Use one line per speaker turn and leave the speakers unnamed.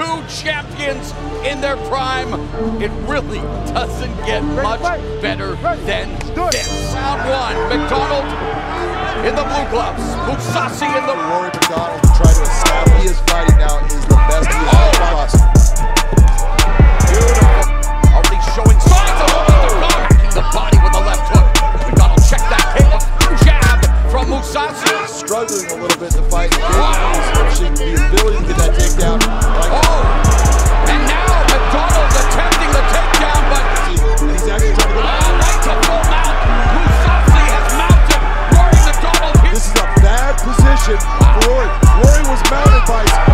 two champions in their prime. It really doesn't get much better than this. Round one, MacDonald in the blue gloves. Mousasi in the...
Rory MacDonald trying to establish his fighting now He's the best he oh. possible.
Already showing signs of the body with left hook. MacDonald check that. Jab from Mousasi.
Struggling a little bit to fight. Wow. Ferrari. Rory was mounted by